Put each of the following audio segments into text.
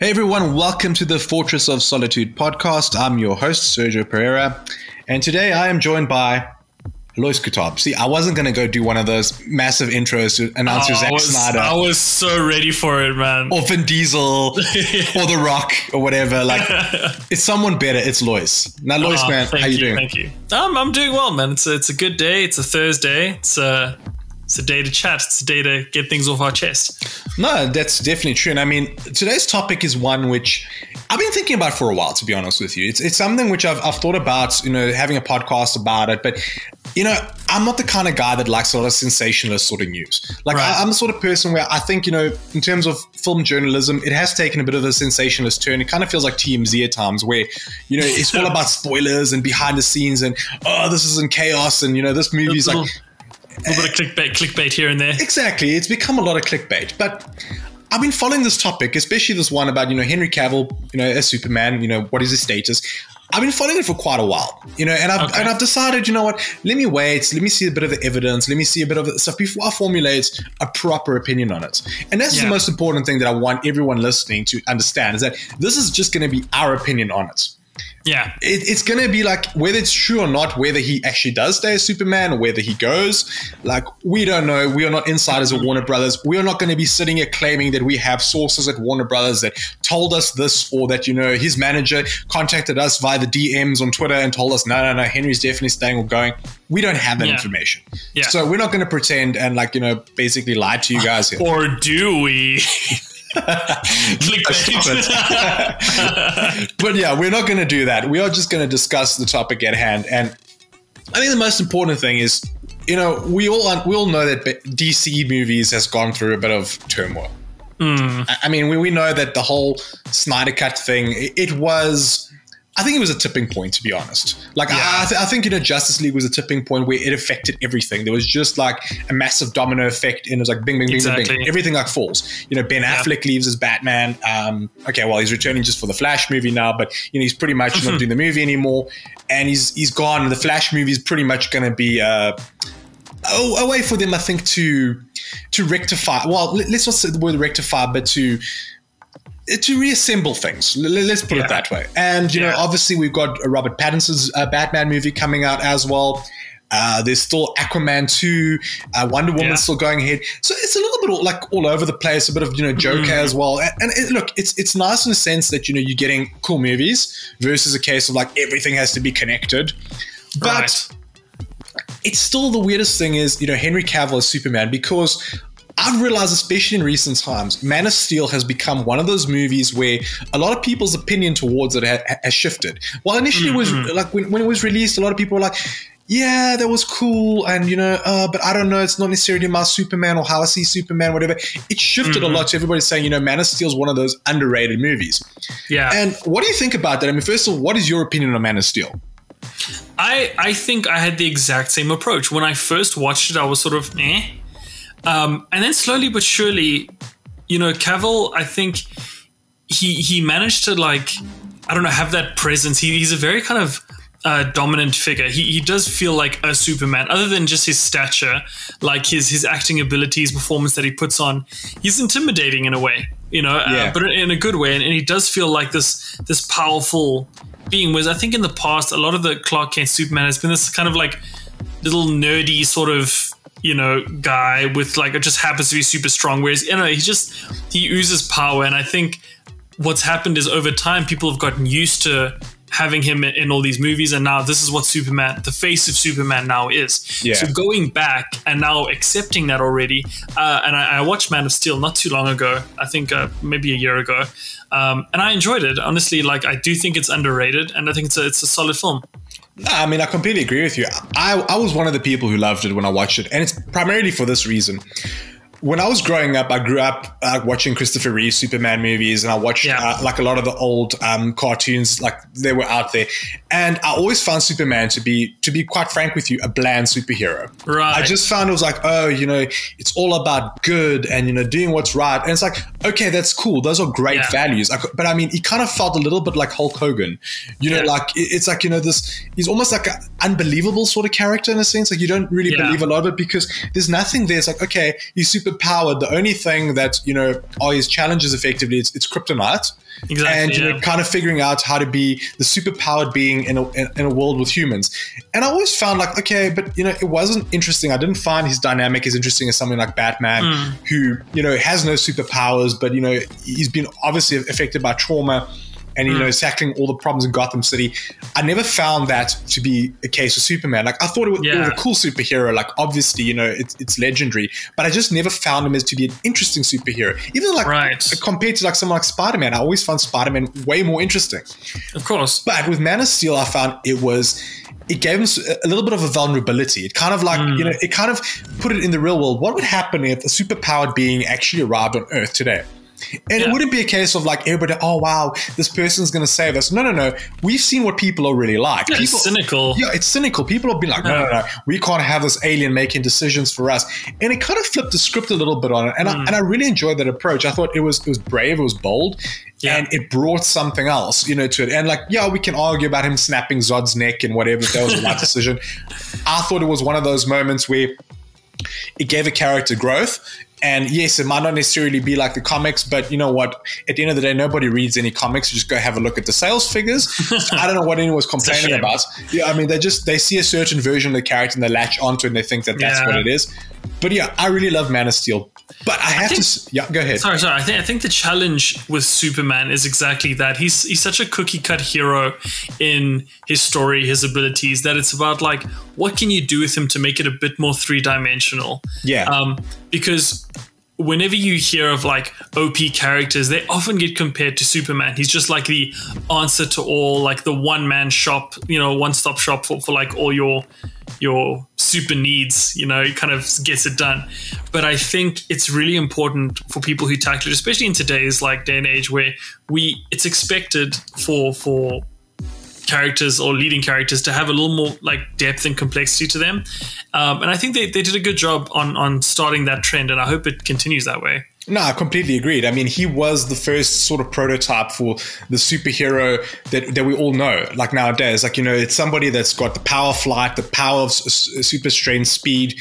Hey everyone, welcome to the Fortress of Solitude podcast. I'm your host, Sergio Pereira, and today I am joined by Lois Qutob. See, I wasn't going to go do one of those massive intros to announce oh, Zack I was, Snyder. I was so ready for it, man. Or Vin Diesel, or The Rock, or whatever. Like, it's someone better. It's Lois. Now, Lois, oh, man, how you, you doing? Thank you. Um, I'm doing well, man. It's a, it's a good day. It's a Thursday. It's a it's a day to chat. It's a day to get things off our chest. No, that's definitely true. And I mean, today's topic is one which I've been thinking about for a while, to be honest with you. It's, it's something which I've, I've thought about, you know, having a podcast about it. But, you know, I'm not the kind of guy that likes a lot of sensationalist sort of news. Like, right. I, I'm the sort of person where I think, you know, in terms of film journalism, it has taken a bit of a sensationalist turn. It kind of feels like TMZ at times where, you know, it's all about spoilers and behind the scenes and, oh, this is in chaos and, you know, this movie's like a little bit of clickbait, clickbait here and there. Exactly, it's become a lot of clickbait. But I've been following this topic, especially this one about you know Henry Cavill, you know, as Superman. You know, what is his status? I've been following it for quite a while, you know, and I've okay. and I've decided, you know what? Let me wait. Let me see a bit of the evidence. Let me see a bit of the stuff before I formulate a proper opinion on it. And that's yeah. the most important thing that I want everyone listening to understand is that this is just going to be our opinion on it. Yeah. It, it's going to be like whether it's true or not, whether he actually does stay as Superman or whether he goes. Like, we don't know. We are not insiders at Warner Brothers. We are not going to be sitting here claiming that we have sources at Warner Brothers that told us this or that, you know, his manager contacted us via the DMs on Twitter and told us, no, no, no, Henry's definitely staying or going. We don't have that yeah. information. Yeah. So we're not going to pretend and, like, you know, basically lie to you guys here. Or do we? but yeah, we're not going to do that. We are just going to discuss the topic at hand. And I think the most important thing is, you know, we all we all know that DC movies has gone through a bit of turmoil. Mm. I mean, we, we know that the whole Snyder Cut thing, it, it was I think it was a tipping point, to be honest. Like, yeah. I, th- I, think, you know, Justice League was a tipping point where it affected everything. There was just like a massive domino effect, and it was like bing, bing, bing, exactly. bing, bing. Everything like falls. You know, Ben yeah. Affleck leaves as Batman. Um, okay, well, he's returning just for the Flash movie now, but, you know, he's pretty much not doing the movie anymore. And he's he's gone. The Flash movie is pretty much going to be uh, a, a way for them, I think, to to rectify. Well, let's not say the word rectify, but to to reassemble things. Let's put yeah. it that way. And you yeah. know, obviously, we've got Robert Pattinson's uh, Batman movie coming out as well. Uh, there's still Aquaman 2, uh, Wonder Woman yeah. still going ahead. So it's a little bit like all over the place, a bit of, you know, Joker mm. as well. And, and it, look, it's it's nice in the sense that, you know, you're getting cool movies versus a case of like everything has to be connected. But right. it's still the weirdest thing is, you know, Henry Cavill as Superman because I've realized, especially in recent times, Man of Steel has become one of those movies where a lot of people's opinion towards it ha- has shifted. Well, initially mm-hmm. it was mm-hmm. like when, when it was released, a lot of people were like, yeah, that was cool, and you know, uh, but I don't know, it's not necessarily my Superman or how I see Superman, whatever. It shifted mm-hmm. a lot to everybody saying, you know, Man of Steel is one of those underrated movies. Yeah. And what do you think about that? I mean, first of all, what is your opinion on Man of Steel? I I think I had the exact same approach when I first watched it. I was sort of eh um, and then slowly but surely, you know, Cavill, I think he he managed to like, I don't know, have that presence. He, he's a very kind of uh, dominant figure. He, he does feel like a Superman, other than just his stature, like his his acting abilities, performance that he puts on. He's intimidating in a way, you know, uh, yeah. uh, but in a good way. And, and, he does feel like this this powerful being. Whereas I think in the past, a lot of the Clark Kent Superman has been this kind of like little nerdy sort of you know, guy with like it just happens to be super strong. Whereas you know, he just he oozes power, and I think what's happened is over time people have gotten used to having him in all these movies and now this is what superman the face of superman now is yeah. so going back and now accepting that already uh, and I, I, watched man of steel not too long ago i think uh, maybe a year ago um, and i enjoyed it honestly like i do think it's underrated and i think it's a, it's a solid film I mean, I completely agree with you. I, I was one of the people who loved it when I watched it, and it's primarily for this reason when I was growing up, I grew up uh, watching Christopher Reeve Superman movies, and I watched yeah. uh, like a lot of the old um, cartoons, like they were out there. And I always found Superman to be, to be quite frank with you, a bland superhero. Right. I just found it was like, oh, you know, it's all about good and you know doing what's right. And it's like, okay, that's cool. Those are great yeah. values. but I mean, he kind of felt a little bit like Hulk Hogan. You know, yeah. like it's like you know this. He's almost like an unbelievable sort of character in a sense. Like you don't really believe a lot of it because there's nothing there. It's like, okay, he's super super powered. The only thing that you know are his challenges effectively it's, it's kryptonite. Exactly, and you yeah. know, kind of figuring out how to be the super powered being in a, in, in a world with humans. And I always found like, okay, but you know, it wasn't interesting. I didn't find his dynamic as interesting as something like Batman, Hmm. who you know has no superpowers, but you know he's been obviously affected by trauma. And you know, Hmm. tackling all the problems in Gotham City, I never found that to be a case with Superman. Like I thought it was, it was a cool superhero. Like obviously, you know, it's, it's legendary, but I just never found him as to be an interesting superhero. Even like Right. compared to like someone like Spider Man, I always found Spider Man way more interesting. Of course. But with Man of Steel, I found it was it gave him a little bit of a vulnerability. It kind of like you know, it kind of put it in the real world. What would happen if a superpowered being actually arrived on Earth today? And it wouldn't be a case of like everybody, oh wow, this person's going to save us. No, no, no. We've seen what people are really like. Yeah, it's people, cynical. yeah, it's cynical. People have been like, no, no, no, we can't have this alien making decisions for us. And it kind of flipped the script a little bit on it. And, I, hmm. and I really enjoyed that approach. I thought it was it was brave, it was bold, Yeah. and it brought something else, you know, to it. And like, yeah, we can argue about him snapping Zod's neck and whatever. If that was the right decision. I thought it was one of those moments where it gave a character growth. And yes, it might not necessarily be like the comics, but you know what? At the end of the day, nobody reads any comics. You just go have a look at the sales figures. So I don't know what anyone was complaining about. Yeah, I mean, they just they see a certain version of the character and they latch onto it and they think that that's Yeah. what it is. But yeah, I really love Man of Steel. But I have to, think- s- yeah, go ahead. Sorry, sorry. I think I think the challenge with Superman is exactly that. He's he's such a cookie cut hero in his story, his abilities, that it's about like what can you do with him to make it a bit more three dimensional. Yeah. Um, because whenever you hear of like OP characters, they often get compared to Superman. He's just like the answer to all, like the one man shop, you know, one stop shop for, for like all your your super needs, you know, he kind of gets it done. But I think it's really important for people who tackle it, especially in today's like day and age where we it's expected for for characters or leading characters to have a little more like depth and complexity to them. Um, and I think they, they did a good job on on starting that trend, and I hope it continues that way. No, I completely agreed. I mean, he was the first sort of prototype for the superhero that, that we all know, like nowadays. Like, you know, it's somebody that's got the power of flight, the power of super strength, speed,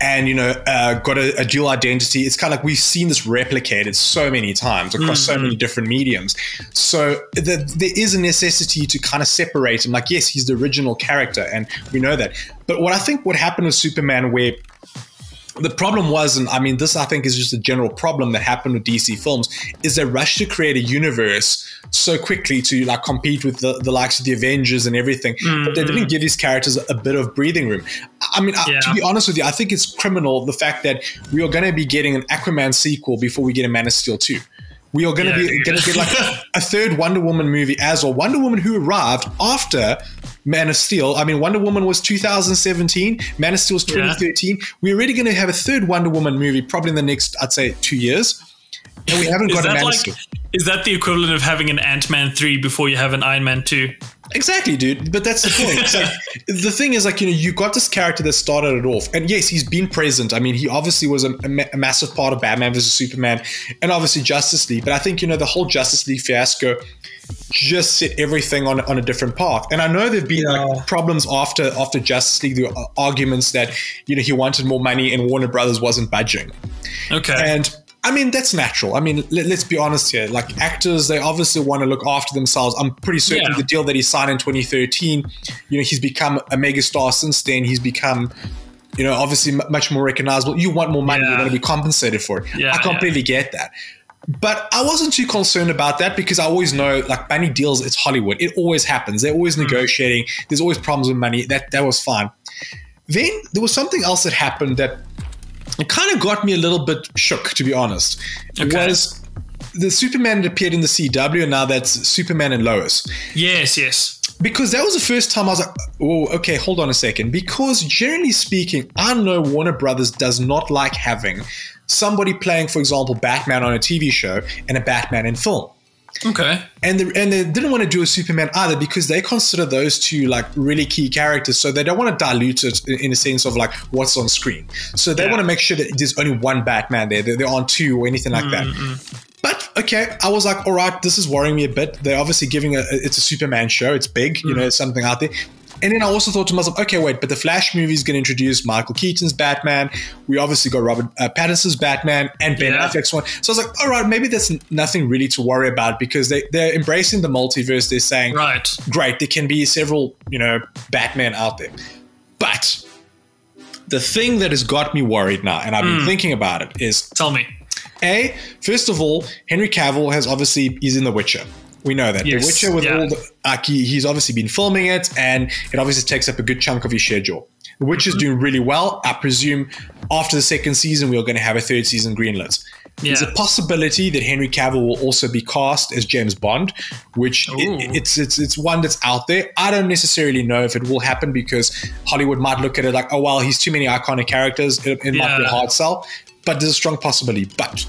and, you know, uh, got a, a dual identity. It's kind of like we've seen this replicated so many times across so many different mediums. So the, there is a necessity to kind of separate him. Like, yes, he's the original character, and we know that. But what I think what happened with Superman, where the problem was, and I mean, this I think is just a general problem that happened with DC films, is they rushed to create a universe so quickly to like compete with the, the likes of the Avengers and everything, but they didn't give these characters a bit of breathing room. I mean, uh, I- Yeah. to be honest with you, I think it's criminal the fact that we are going to be getting an Aquaman sequel before we get a Man of Steel 2. We are going to Yeah, be going to get like a third Wonder Woman movie as well. Wonder Woman who arrived after Man of Steel. I mean, Wonder Woman was 2017. Man of Steel was Yeah. 2013. We're already going to have a third Wonder Woman movie probably in the next, I'd say, two years. And we haven't got a Man like of Steel. is that the equivalent of having an Ant Man three before you have an Iron Man two? Exactly, dude. But that's the point. Like the thing is like you know you got this character that started it off, and yes, he's been present. I mean, he obviously was a, a ma- a massive part of Batman vs Superman, and obviously Justice League. But I think you know the whole Justice League fiasco just set everything on on a different path. And I know there've been Yeah. like problems after after Justice League. the were arguments that you know he wanted more money, and Warner Brothers wasn't budging. Okay. And I mean, that's natural. I mean, let, us be honest here. Like actors, they obviously want to look after themselves. I'm pretty certain Yeah. the deal that he signed in 2013, you know, he's become a megastar since then. He's become, you know, obviously m- much more recognizable. You want more money, you Yeah. want to be compensated for it. Yeah, I completely get that. But I wasn't too concerned about that because I always know, like money deals, it's Hollywood. It always happens. They're always hmm. negotiating. There's always problems with money. That that was fine. Then there was something else that happened that it kind of got me a little bit shook, to be honest. Okay. Was the Superman that appeared in the CW, and now that's Superman and Lois. yes, yes. Because that was the first time I was like, oh, okay, hold on a second. Because generally speaking, I know Warner Brothers does not like having somebody playing, for example, Batman on a TV show and a Batman in film Okay. and the, and they didn't want to do a Superman either because they consider those two like really key characters. So they don't want to dilute it in, a sense of like what's on screen. So they Yeah. want to make sure that there's only one Batman there. There, there aren't two or anything like that. Mm-hmm. But okay, I was like, all right, this is worrying me a bit. They're obviously giving a it's a Superman show. It's big, you mm. know, it's something out there. And then I also thought to myself, okay, wait, but the Flash movie is going to introduce Michael Keaton's Batman. We obviously got Robert uh, Pattinson's Batman and Ben Yeah. Affleck's one. So I was like, all right, maybe there's nothing really to worry about because they, they're embracing the multiverse. They're saying, Right. great, there can be several, you know, Batman out there. But the thing that has got me worried now, and I've been thinking about it, is Tell me. a, first of all, Henry Cavill has obviously he's in The Witcher. We know that Yes, The Witcher with yeah. all the like he, he's obviously been filming it, and it obviously takes up a good chunk of his schedule. The Witcher's Mm-hmm. doing really well. I presume after the second season, we are going to have a third season greenlit. There's a possibility that Henry Cavill will also be cast as James Bond, which i- Ooh. it's it's it's one that's out there. I don't necessarily know if it will happen because Hollywood might look at it like, oh well, he's too many iconic characters. It, it might be a hard sell, but there's a strong possibility. But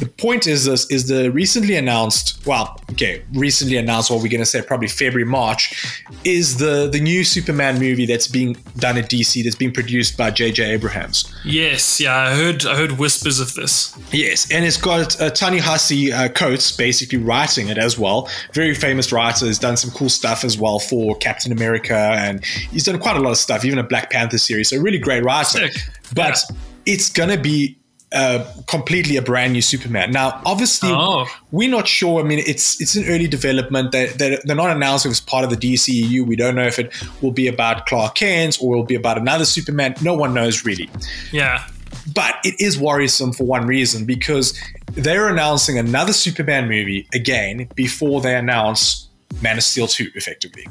the point is this is the recently announced well okay recently announced what we're going to say probably february march is the the new superman movie that's being done at dc that's being produced by jj abrams Yes, yeah, I heard I heard whispers of this. yes and it's got uh, ta-nehisi uh, coates basically writing it as well very famous writer has done some cool stuff as well for captain america and he's done quite a lot of stuff even a black panther series so really great writer Sick. but Yeah. it's going to be uh, completely a brand new Superman. Now, obviously, Oh. we're not sure. I mean, it's it's an early development. They, they're, they're not announcing as part of the DCEU. We don't know if it will be about Clark Kent or it will be about another Superman. No one knows really. Yeah. But it is worrisome for one reason because they're announcing another Superman movie again before they announce Man of Steel 2, effectively.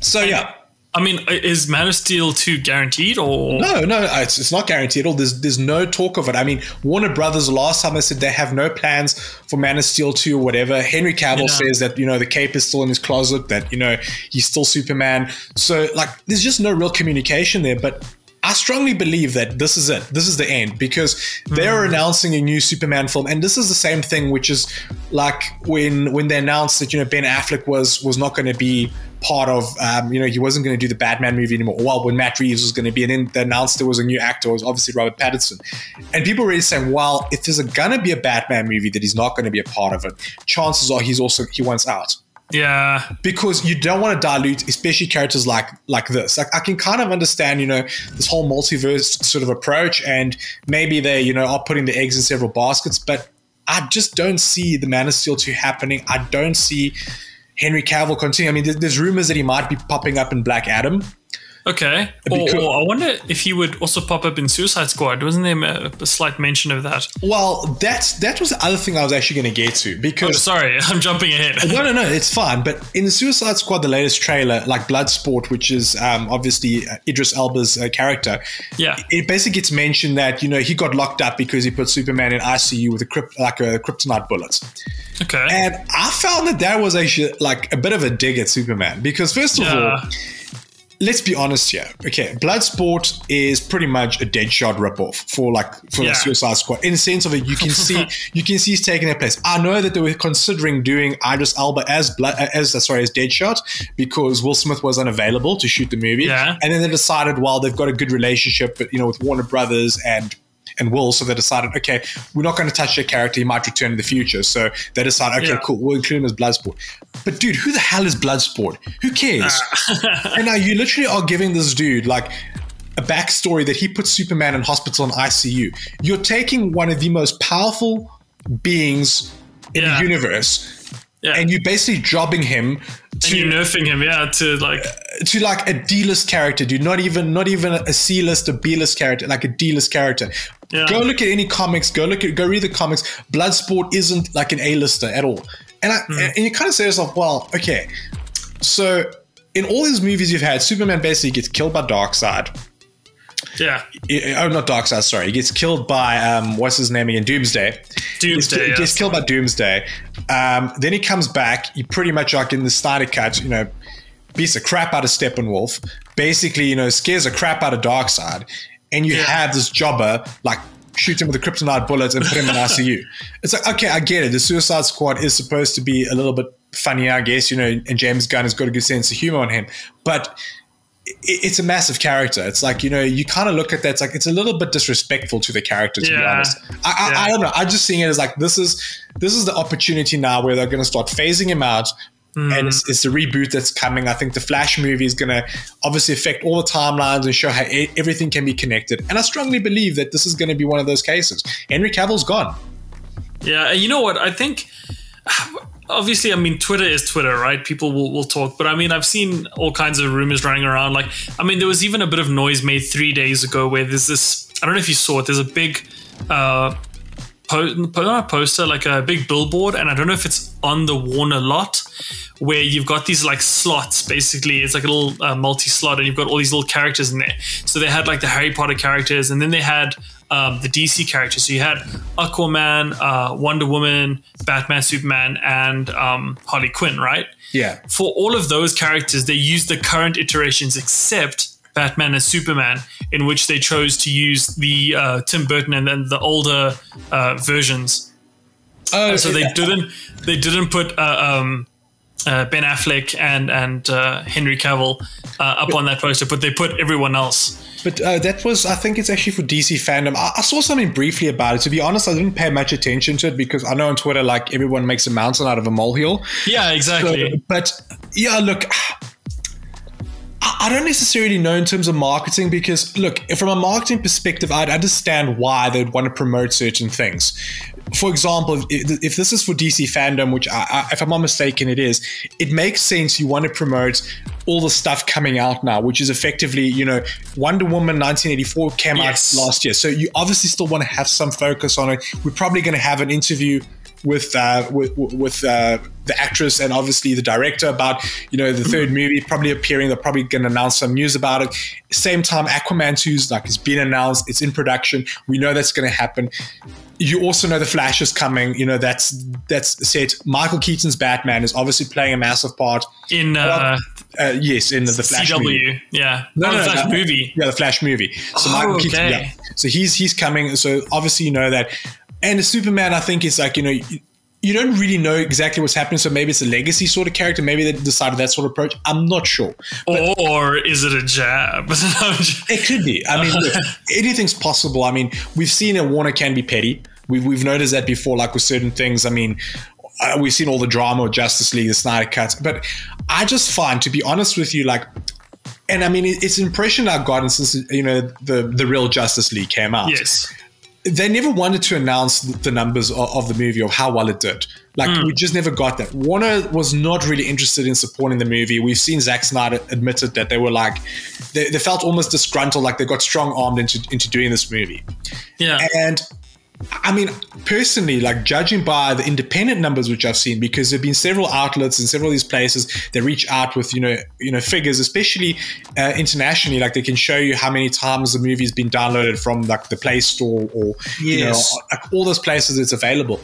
So, yeah. I mean, is Man of Steel 2 guaranteed or No, no, it's, it's not guaranteed at all. There's there's no talk of it. I mean, Warner Brothers last time they said they have no plans for Man of Steel 2 or whatever. Henry Cavill Yeah. says that, you know, the cape is still in his closet, that, you know, he's still Superman. So, like, there's just no real communication there. But I strongly believe that this is it. This is the end because they're announcing a new Superman film, and this is the same thing, which is like when when they announced that you know Ben Affleck was was not going to be part of um, you know he wasn't going to do the Batman movie anymore. Well, when Matt Reeves was going to be, and then they announced there was a new actor, it was obviously Robert Pattinson, and people were really saying, well, if there's going to be a Batman movie that he's not going to be a part of it, chances are he's also he wants out Yeah. because you don't want to dilute, especially characters like like this. Like I can kind of understand, you know, this whole multiverse sort of approach, and maybe they, you know, are putting the eggs in several baskets. But I just don't see the Man of Steel two happening. I don't see Henry Cavill continue. I mean, there's, there's rumors that he might be popping up in Black Adam. Okay. Or, Because- or I wonder if he would also pop up in Suicide Squad. Wasn't there a, a slight mention of that? Well, that's that was the other thing I was actually going to get to Oh, because sorry, I'm jumping ahead. No, no, no, it's fine. But in the Suicide Squad, the latest trailer, like Bloodsport, which is um, obviously uh, Idris Elba's uh, character, Yeah. it basically gets mentioned that you know he got locked up because he put Superman in ICU with a crypt, like a kryptonite bullet. Okay. And I found that that was actually like a bit of a dig at Superman because first of all, Yeah. Let's be honest here. Okay, Bloodsport is pretty much a Deadshot ripoff for like for Yeah. the Suicide Squad. In the sense of it, you can see you can see he's taking their place. I know that they were considering doing Idris Elba as blood as sorry as Deadshot because Will Smith was unavailable to shoot the movie. Yeah. and then they decided, well, they've got a good relationship, but you know, with Warner Brothers and. And Will, so they decided, okay, we're not going to touch their character. He might return in the future. So they decided, okay, Yeah. cool, we'll include him as Bloodsport. But dude, who the hell is Bloodsport? Who cares? and now you literally are giving this dude like a backstory that he put Superman in hospital and ICU. You're taking one of the most powerful beings in Yeah. the universe, yeah. and you're basically jobbing him and to you're nerfing him, yeah, to like, uh, to like a D-list character, dude. Not even not even a C-list or B-list character, like a D-list character. Yeah. Go look at any comics. Go look at go read the comics. Bloodsport isn't like an A-lister at all. And I, hmm. and you kind of say to yourself, well, okay, so in all these movies you've had, Superman basically gets killed by Darkseid. Yeah, Oh, not Dark Darkseid. Sorry, he gets killed by um, what's his name again? Doomsday. Doomsday. He yeah. gets killed by Doomsday. Um, then he comes back. He pretty much like in the Snyder cut, you know, beats the crap out of Steppenwolf. Basically, you know, scares the crap out of Darkseid, and you Yeah. have this jobber like shoot him with a kryptonite bullet and put him in ICU. It's like okay, I get it. The Suicide Squad is supposed to be a little bit funny, I guess, you know, and James Gunn has got a good sense of humor on him, but it's a massive character. It's like you know you kind of look at that. It's like it's a little bit disrespectful to the character. To be honest, I, I, Yeah. I don't know. I'm just seeing it as like this is this is the opportunity now where they're going to start phasing him out. Mm. And it's, it's the reboot that's coming. I think the Flash movie is going to obviously affect all the timelines and show how everything can be connected. And I strongly believe that this is going to be one of those cases. Henry Cavill's gone. Yeah, and you know what? I think obviously, I mean, Twitter is Twitter, right? People will, will talk. But I mean, I've seen all kinds of rumors running around. Like, I mean, there was even a bit of noise made three days ago where there's this, I don't know if you saw it, there's a big, uh, po- not a poster, like a big billboard. And I don't know if it's on the Warner lot where you've got these like slots basically it's like a little uh, multi slot and you've got all these little characters in there so they had like the harry potter characters and then they had um, the DC characters. So you had Aquaman, uh, Wonder Woman, Batman, Superman, and um, Harley Quinn, right? Yeah. For all of those characters, they used the current iterations except Batman and Superman, in which they chose to use the uh, Tim Burton and then the older uh, versions. Oh, so they didn't they didn't put uh, um, uh, Ben Affleck and and uh, Henry Cavill uh, up on that poster, but they put everyone else. But uh, that was, I think it's actually for DC fandom. I, I, saw something briefly about it. To be honest, I didn't pay much attention to it because I know on Twitter, like everyone makes a mountain out of a molehill. Yeah, exactly. So, but yeah, look, I don't necessarily know in terms of marketing because, look, from a marketing perspective, I'd understand why they'd want to promote certain things. For example, if, this is for DC fandom, which I, I, if I'm not mistaken, it is, it makes sense you want to promote all the stuff coming out now, which is effectively, you know, Wonder Woman 1984 came yes. out last year. So you obviously still want to have some focus on it. We're probably going to have an interview with uh, with, with uh, the actress and obviously the director about you know the third movie probably appearing. They're probably going to announce some news about it. Same time, Aquaman 2's like it's been announced. It's in production. We know that's going to happen. You also know the Flash is coming. You know that's that's set. Michael Keaton's Batman is obviously playing a massive part in. Uh, uh, yes, in the, the Flash CW, movie. yeah, no, oh, no, the Flash no, movie, yeah, the Flash movie. So oh, Michael okay. Keaton, yeah, so he's he's coming. So obviously you know that, and the Superman, I think is like you know you don't really know exactly what's happening. So maybe it's a legacy sort of character. Maybe they decided that sort of approach. I'm not sure. But or is it a jab? it could be. I mean, look, anything's possible. I mean, we've seen a Warner can be petty. We've, we've noticed that before, like with certain things. I mean, uh, we've seen all the drama with Justice League, the Snyder cuts. But I just find, to be honest with you, like, and I mean, it's an impression I've gotten since you know the the real Justice League came out. Yes they never wanted to announce the numbers of, of the movie or how well it did. Like mm. we just never got that. Warner was not really interested in supporting the movie. We've seen Zack Snyder admitted that they were like, they, they felt almost disgruntled, like they got strong armed into into doing this movie. Yeah, and I mean, personally, like judging by the independent numbers which I've seen, because there've been several outlets and several of these places that reach out with you know you know figures, especially uh, internationally. Like they can show you how many times the movie's been downloaded from like the Play Store or yes. you know like all those places it's available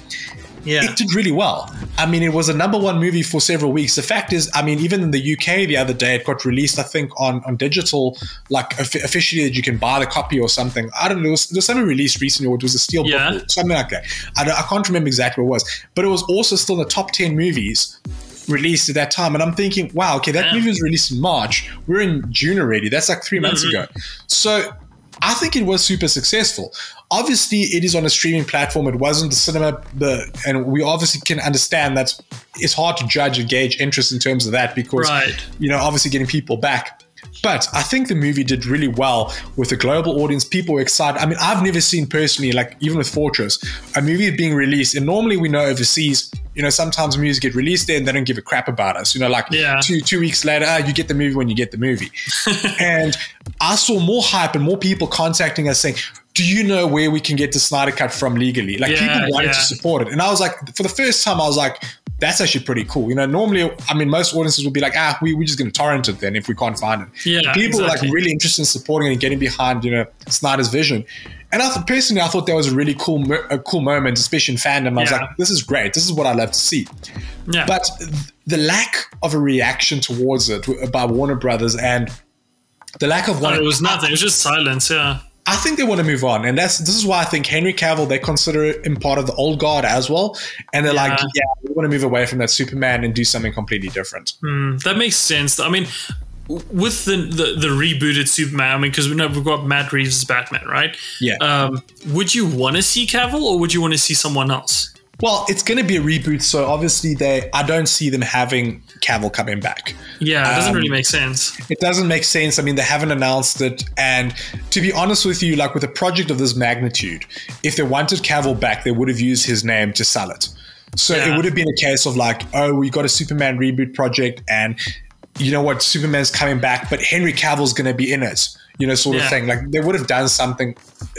yeah. it did really well. I mean, it was a number one movie for several weeks. The fact is, I mean, even in the UK the other day, it got released, I think, on, on digital, like officially that you can buy the copy or something. I don't know. There was, there was something released recently, or it was a steel yeah. book, something like that. I, I can't remember exactly what it was, but it was also still the top 10 movies released at that time. And I'm thinking, wow, okay, that yeah. movie was released in March. We're in June already. That's like 3 months mm-hmm. ago. So I think it was super successful. Obviously, it is on a streaming platform. It wasn't the cinema, the, and we obviously can understand that it's hard to judge and gauge interest in terms of that because, right. you know, obviously getting people back. But I think the movie did really well with a global audience. People were excited. I mean, I've never seen personally, like even with Fortress, a movie being released. And normally we know overseas, you know, sometimes movies get released there and they don't give a crap about us. You know, like yeah. two two weeks later, ah, you get the movie when you get the movie. and I saw more hype and more people contacting us saying, do you know where we can get the Snyder Cut from legally? Like yeah, people wanted yeah. to support it. And I was like, for the first time, I was like, that's actually pretty cool. You know, normally, I mean, most audiences would be like, ah, we, we're just going to torrent it then if we can't find it. Yeah, people exactly. were like really interested in supporting and getting behind, you know, Snyder's vision. And I thought, personally, I thought that was a really cool, a cool moment, especially in fandom. I was yeah. like, this is great. This is what I love to see. Yeah. But the lack of a reaction towards it by Warner Brothers and the lack of one. Oh, it was nothing. It was just silence. Yeah. I think they want to move on, and that's this is why I think Henry Cavill they consider him part of the old guard as well, and they're yeah. like, yeah, we want to move away from that Superman and do something completely different. Mm, that makes sense. I mean, with the, the, the rebooted Superman, I mean, because we know we've got Matt Reeves' Batman, right? Yeah. Um, would you want to see Cavill, or would you want to see someone else? Well, it's going to be a reboot, so obviously they. I don't see them having Cavill coming back. Yeah, it doesn't um, really make sense. It doesn't make sense. I mean, they haven't announced it, and to be honest with you, like with a project of this magnitude, if they wanted Cavill back, they would have used his name to sell it. So yeah. it would have been a case of like, oh, we got a Superman reboot project, and you know what, Superman's coming back, but Henry Cavill's going to be in it you know, sort yeah. of thing. Like they would have done something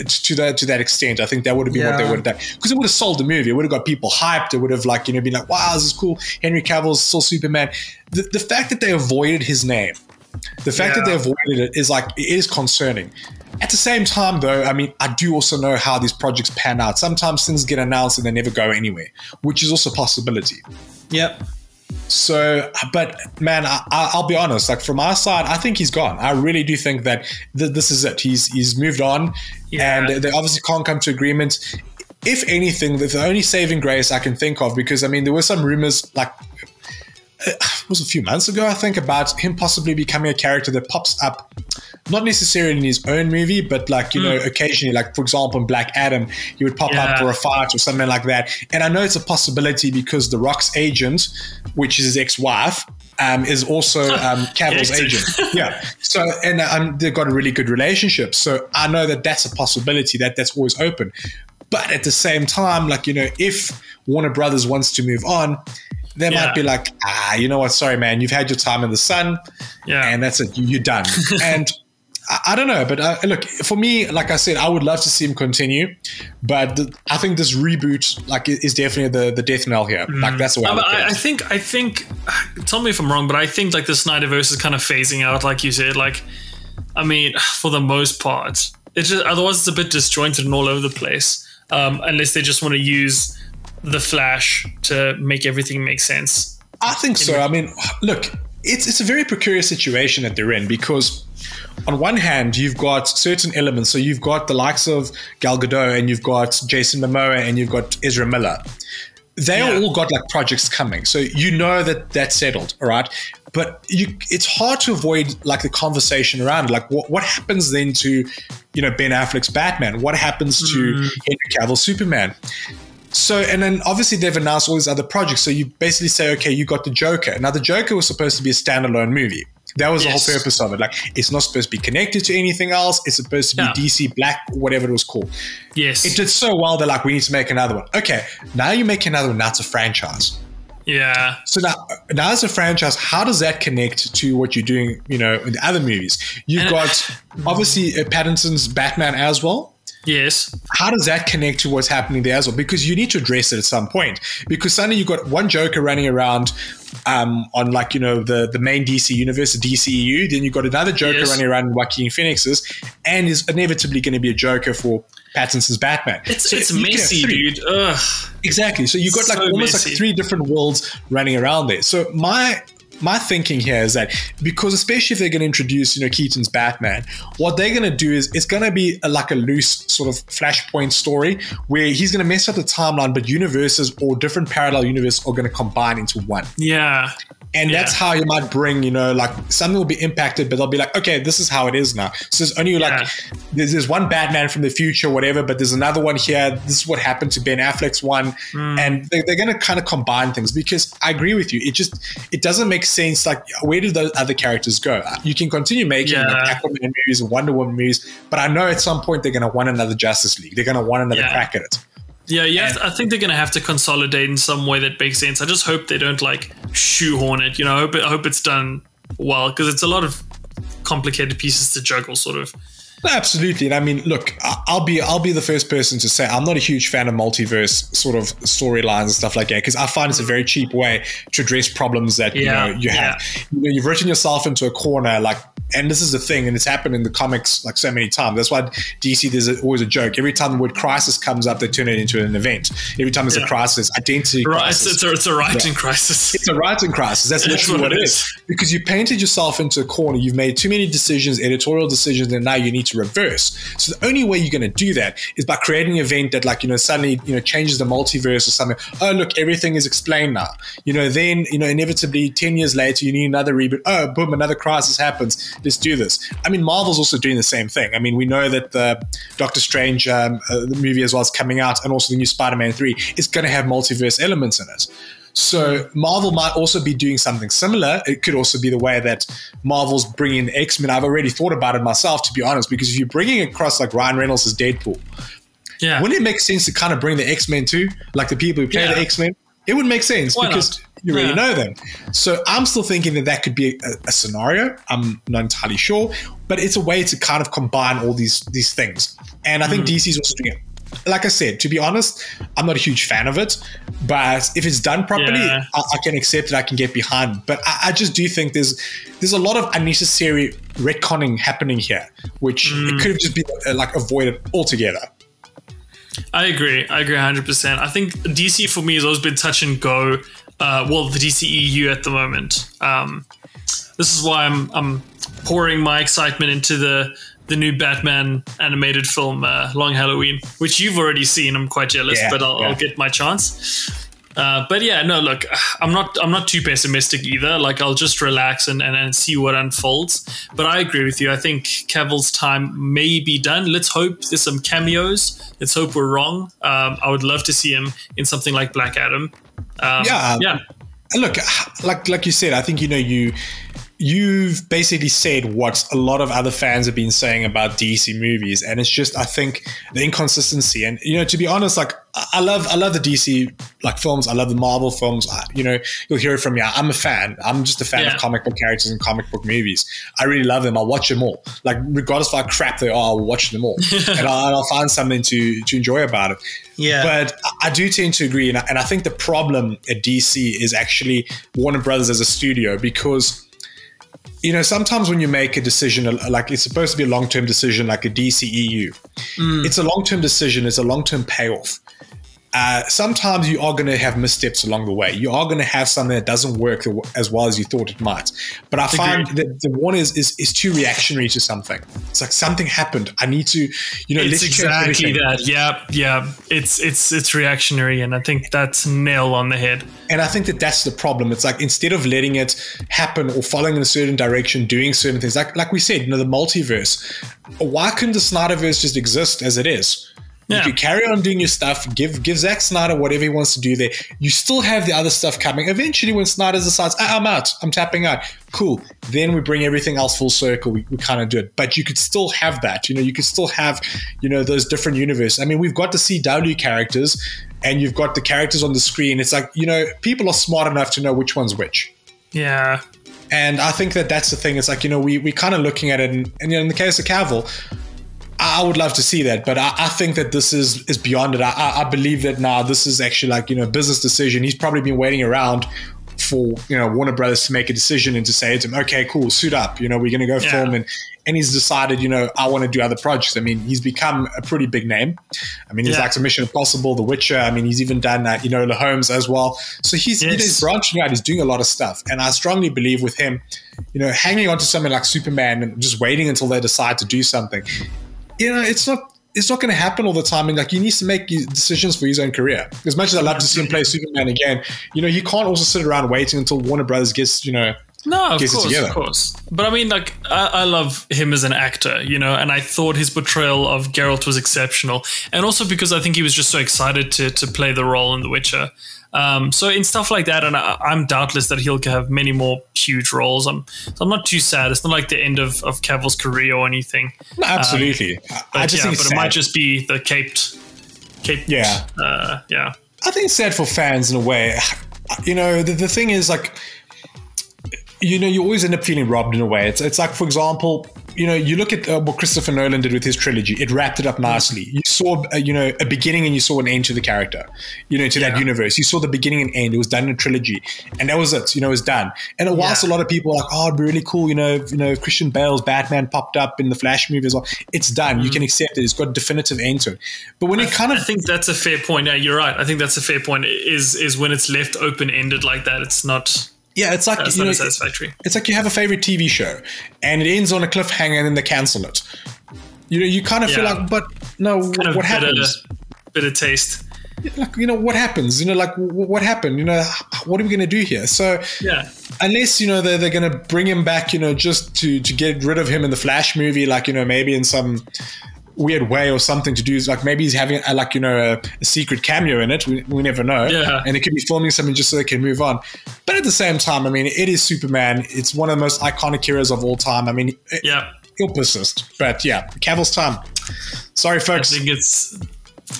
to that to that extent. I think that would have been yeah. what they would have done because it would have sold the movie. It would have got people hyped. It would have like you know been like, wow, this is cool. Henry Cavill's still Superman. The, the fact that they avoided his name, the fact yeah. that they avoided it is like it is concerning. At the same time, though, I mean, I do also know how these projects pan out. Sometimes things get announced and they never go anywhere, which is also a possibility. Yep. So, but man, I, will be honest. Like from our side, I think he's gone. I really do think that th- this is it. He's he's moved on, yeah. and they obviously can't come to agreement. If anything, the only saving grace I can think of, because I mean, there were some rumors like uh, it was a few months ago, I think, about him possibly becoming a character that pops up, not necessarily in his own movie, but like, you mm. know, occasionally, like for example, in Black Adam, he would pop yeah. up for a fight or something like that. And I know it's a possibility because The Rock's agent, which is his ex wife, um, is also um, Cavill's agent. Yeah. So, and um, they've got a really good relationship. So I know that that's a possibility, that that's always open. But at the same time, like, you know, if Warner Brothers wants to move on, they yeah. might be like, ah, you know what? Sorry, man, you've had your time in the sun, yeah, and that's it. You're done. and I, don't know, but uh, look, for me, like I said, I would love to see him continue, but the, I think this reboot, like, is definitely the the death knell here. Mm. Like that's the way. I, I, think, I think, tell me if I'm wrong, but I think like the Snyderverse is kind of phasing out, like you said. Like, I mean, for the most part, it's just otherwise it's a bit disjointed and all over the place. Um, unless they just want to use the Flash to make everything make sense. I think so. I mean, look, it's it's a very precarious situation that they're in because on one hand you've got certain elements. So you've got the likes of Gal Gadot and you've got Jason Momoa and you've got Ezra Miller. They yeah. all got like projects coming, so you know that that's settled, all right. But you, it's hard to avoid like the conversation around like what what happens then to you know Ben Affleck's Batman? What happens to mm. Henry Cavill Superman? So, and then obviously they've announced all these other projects. So you basically say, okay, you got the Joker. Now, the Joker was supposed to be a standalone movie. That was yes. the whole purpose of it. Like, it's not supposed to be connected to anything else. It's supposed to be yeah. DC Black, whatever it was called. Yes. It did so well. They're like, we need to make another one. Okay, now you make another one. Now it's a franchise. Yeah. So now, now as a franchise, how does that connect to what you're doing? You know, in the other movies, you've and got obviously uh, Pattinson's Batman as well. Yes. How does that connect to what's happening there as well? Because you need to address it at some point. Because suddenly you've got one Joker running around um, on like, you know, the, the main DC universe, the DCEU. Then you've got another Joker yes. running around in Joaquin Phoenix's and is inevitably going to be a Joker for Pattinson's Batman. It's, so it's messy, dude. Ugh. Exactly. So you've got like almost messy. like three different worlds running around there. So my my thinking here is that because especially if they're going to introduce, you know, Keaton's Batman, what they're going to do is it's going to be a, like a loose sort of flashpoint story where he's going to mess up the timeline, but universes or different parallel universes are going to combine into one. Yeah. And yeah. that's how you might bring, you know, like something will be impacted, but they'll be like, okay, this is how it is now. So there's only like, yeah. there's, there's one Batman from the future, whatever, but there's another one here. This is what happened to Ben Affleck's one. Mm. And they, they're going to kind of combine things because I agree with you. It just, it doesn't make sense. Like, where do those other characters go? You can continue making yeah. like Aquaman movies and Wonder Woman movies, but I know at some point they're going to want another Justice League. They're going to want another crack at it. Yeah, yeah. I think they're going to have to consolidate in some way that makes sense. I just hope they don't like shoehorn it. You know, I hope, it, I hope it's done well because it's a lot of complicated pieces to juggle, sort of. Absolutely, and I mean, look, I'll be I'll be the first person to say I'm not a huge fan of multiverse sort of storylines and stuff like that because I find it's a very cheap way to address problems that yeah, you know you have. Yeah. You know, you've written yourself into a corner like and this is the thing, and it's happened in the comics like so many times. That's why DC there's a, always a joke. Every time the word crisis comes up, they turn it into an event. Every time there's yeah. a crisis, identity right, crisis. It's, a, it's a writing yeah. crisis. It's a writing crisis. That's literally what, what it is. is. Because you painted yourself into a corner. You've made too many decisions, editorial decisions, and now you need to reverse. So the only way you're going to do that is by creating an event that, like you know, suddenly you know changes the multiverse or something. Oh, look, everything is explained now. You know, then you know, inevitably, ten years later, you need another reboot. Oh, boom, another crisis happens let's do this. I mean, Marvel's also doing the same thing. I mean, we know that the Doctor Strange um, uh, the movie as well is coming out, and also the new Spider-Man three is going to have multiverse elements in it. So Marvel might also be doing something similar. It could also be the way that Marvel's bringing the X Men. I've already thought about it myself, to be honest, because if you're bringing across like Ryan Reynolds as Deadpool, Yeah. wouldn't it make sense to kind of bring the X Men too, like the people who play Yeah. the X Men? It would make sense Why because not? you already Yeah. know them. So I'm still thinking that that could be a, a scenario. I'm not entirely sure, but it's a way to kind of combine all these these things. And I Mm. think DC's also doing it. Like I said, to be honest, I'm not a huge fan of it, but if it's done properly, Yeah. I, I can accept it. I can get behind. But I, I just do think there's there's a lot of unnecessary retconning happening here, which Mm. it could have just been uh, like avoided altogether. I agree. I agree 100%. I think DC for me has always been touch and go. Uh, well, the DC EU at the moment. Um, this is why I'm, I'm pouring my excitement into the the new Batman animated film, uh, Long Halloween, which you've already seen. I'm quite jealous, Yeah, but I'll, yeah. I'll get my chance. Uh, but yeah, no, look, I'm not I'm not too pessimistic either. Like I'll just relax and, and, and see what unfolds. But I agree with you. I think Cavill's time may be done. Let's hope there's some cameos. Let's hope we're wrong. Um, I would love to see him in something like Black Adam. Um, Yeah. yeah, look, like like you said, I think you know you you've basically said what a lot of other fans have been saying about DC movies, and it's just I think the inconsistency. And you know, to be honest, like I I love I love the DC like films. I love the Marvel films. I, you know, you'll hear it from me. I'm a fan. I'm just a fan Yeah. of comic book characters and comic book movies. I really love them. I'll watch them all. Like regardless of how crap they are, I'll watch them all, and I'll, and I'll find something to to enjoy about it. Yeah. But I- I do tend to agree, and I, and I think the problem at DC is actually Warner Brothers as a studio because you know sometimes when you make a decision like it's supposed to be a long-term decision like a DCEU, mm. it's a long-term decision, it's a long-term payoff. Uh, sometimes you are going to have missteps along the way. You are going to have something that doesn't work as well as you thought it might. But I find Agreed. that the one is, is is too reactionary to something. It's like something happened. I need to, you know, it's exactly that. Yeah, yeah. It's it's it's reactionary, and I think that's nail on the head. And I think that that's the problem. It's like instead of letting it happen or following in a certain direction, doing certain things, like like we said, you know, the multiverse. Why couldn't the Snyderverse just exist as it is? Yeah. You could carry on doing your stuff. Give give Zack Snyder whatever he wants to do there. You still have the other stuff coming. Eventually, when Snyder decides, "Ah, I'm out, I'm tapping out, cool. Then we bring everything else full circle. We, we kind of do it. But you could still have that. You know, you could still have, you know, those different universes. I mean, we've got the CW characters, and you've got the characters on the screen. It's like you know, people are smart enough to know which one's which. Yeah, And I think that that's the thing. It's like, you know, we, we're kind of looking at it. And, and you know, in the case of Cavill, I would love to see that. But I, I think that this is, is beyond it. I, I- believe that now this is actually like, you know, a business decision. He's probably been waiting around for, you know, Warner Brothers to make a decision and to say to him, okay, cool, suit up. You know, we're going to go Yeah. film. And, and he's decided, you know, I want to do other projects. I mean, he's become a pretty big name. I mean, he's Yeah. like Mission Impossible, The Witcher. I mean, he's even done, uh, you know, the Holmes as well. So he's, Yes. he's branching out. He's doing a lot of stuff. And I strongly believe with him, you know, hanging on to something like Superman and just waiting until they decide to do something, you know, it's not. It's not going to happen all the time, and like he needs to make decisions for his own career. As much as I love to see him play Superman again, you know, he can't also sit around waiting until Warner Brothers gets, you know, No, of gets course, of course. But I mean, like, I, I love him as an actor, you know, and I thought his portrayal of Geralt was exceptional, and also because I think he was just so excited to to play the role in The Witcher. Um, so in stuff like that, and I, I'm doubtless that he'll have many more huge roles. I'm so I'm not too sad. It's not like the end of of Cavill's career or anything. no, absolutely. I- But I just yeah, think but it's it might just be the caped, caped. Yeah. uh, yeah. I think it's sad for fans in a way. You know, the, the thing is like, you know, you always end up feeling robbed in a way. It's, it's like, for example, you know, you look at uh, what Christopher Nolan did with his trilogy. It wrapped it up nicely. You saw, uh, you know, a beginning and you saw an end to the character, you know, to that universe. You saw the beginning and end. It was done in a trilogy, and that was it. You know, it was done. And whilst Yeah. a lot of people are like, oh, it'd be really cool, you know, you know, Christian Bale's Batman popped up in the Flash movie as well. It's done. You can accept it. It's got a definitive end to it. But when it kind Mm. I of think that's a fair point. Yeah, you're right. I think that's a fair point. Is is when it's left open ended like that, it's not yeah, it's like that's you know, satisfactory. It's like you have a favorite TV show and it ends on a cliffhanger and then they cancel it. You know, you kind of feel like, but no, Kind of what bitter, happens? bitter taste. like you know what happens you know like what happened you know what are we going to do here so yeah unless you know they're, they're going to bring him back you know just to to get rid of him in the flash movie like you know maybe in some weird way or something to do is like maybe he's having a, like you know a, a, secret cameo in it. We, we never know. Yeah. and it could be filming something just so they can move on. But at the same time i mean it is superman. It's one of the most iconic heroes of all time. I mean yeah. he'll persist. But yeah cavill's time. Sorry folks. i think it's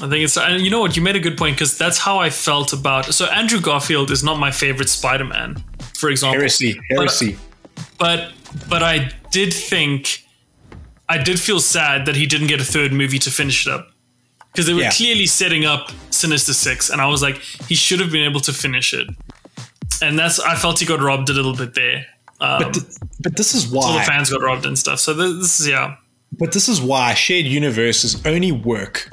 I think it's, and you know what, you made a good point because that's how I felt about. So Andrew Garfield is not my favorite Spider-Man, for example. Heresy, heresy. But, but, but I did think, I did feel sad that he didn't get a third movie to finish it up because they were yeah. clearly setting up Sinister Six, and I was like, he should have been able to finish it. And that's, I felt he got robbed a little bit there. Um, but, th- but this is why all the fans got robbed and stuff. So this, this is yeah. But this is why shared universes only work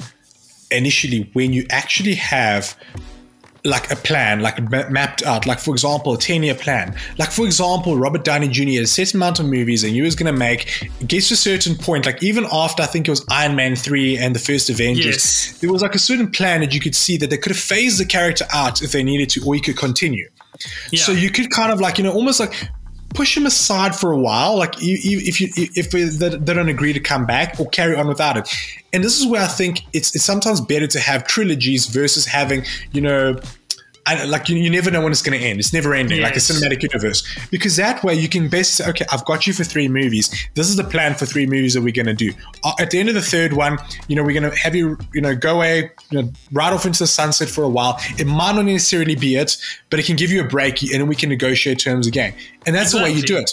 initially when you actually have like a plan, like mapped out, like for example, a 10 year plan. Like for example, Robert Downey Jr. has a set amount of movies and he was going to make, gets to a certain point, like even after I think it was Iron Man 3 and the first Avengers, yes. there was like a certain plan that you could see that they could have phased the character out if they needed to, or you could continue. Yeah. So you could kind of like, you know, almost like push him aside for a while, like if you if they don't agree to come back or carry on without it. And this is where I think it's it's sometimes better to have trilogies versus having you know I, like you, you never know when it's going to end. It's never ending, yes. like a cinematic universe. Because that way you can best say, okay, I've got you for three movies. This is the plan for three movies that we're going to do. Uh, at the end of the third one, you know, we're going to have you, you know, go away, you know, ride off into the sunset for a while. It might not necessarily be it, but it can give you a break, and then we can negotiate terms again. And that's exactly. the way you do it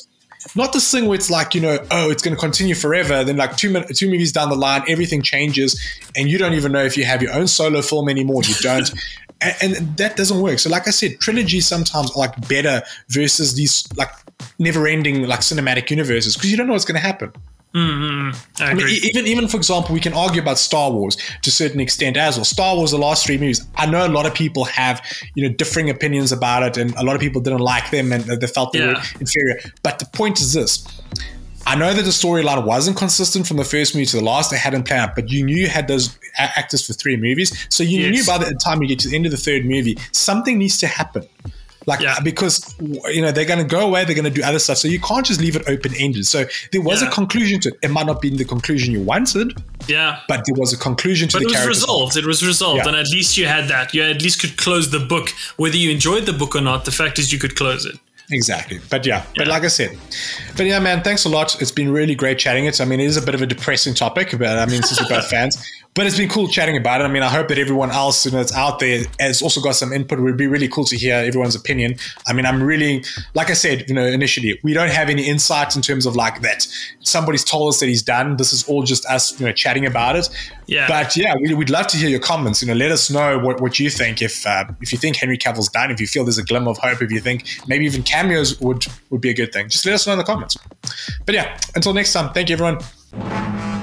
not this thing where it's like you know oh it's going to continue forever then like two minutes two movies down the line everything changes and you don't even know if you have your own solo film anymore you don't and, and, that doesn't work. So, like I said, trilogies sometimes are like better versus these like never-ending like cinematic universes because you don't know what's going to happen. Mm-hmm. I, I mean, even even for example, we can argue about Star Wars to a certain extent as well. Star Wars, the last three movies, I know a lot of people have you know differing opinions about it, and a lot of people didn't like them and they felt they yeah. were inferior. But the point is this: I know that the storyline wasn't consistent from the first movie to the last. They hadn't planned, but you knew you had those actors for three movies, so you yes. knew by the time you get to the end of the third movie, something needs to happen. Like yeah. because you know they're going to go away, they're going to do other stuff, so you can't just leave it open ended. So there was yeah. a conclusion to it. It might not be the conclusion you wanted, yeah, but there was a conclusion to but the. It was resolved. It was resolved, yeah. and at least you had that. You at least could close the book, whether you enjoyed the book or not. The fact is, you could close it. Exactly. But yeah, yeah, but like I said, but yeah, man, thanks a lot. It's been really great chatting it. I mean, it is a bit of a depressing topic, but I mean, since we're both fans, but it's been cool chatting about it. I mean, I hope that everyone else you know, that's out there has also got some input. It would be really cool to hear everyone's opinion. I mean, I'm really, like I said, you know, initially, we don't have any insights in terms of like that. Somebody's told us that he's done. This is all just us, you know, chatting about it. Yeah. But yeah, we, would love to hear your comments. You know, let us know what, what you think. If uh, if you think Henry Cavill's done, if you feel there's a glimmer of hope, if you think maybe even cameos would would be a good thing, just let us know in the comments. But yeah, until next time, thank you everyone.